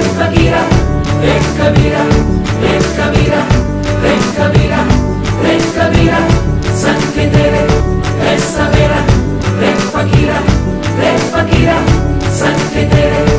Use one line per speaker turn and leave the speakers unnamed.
Espaquira, es cabida, escapira, escapira, escapira, sanguínea, esa vela, espaquira, espaquira, sanguínea.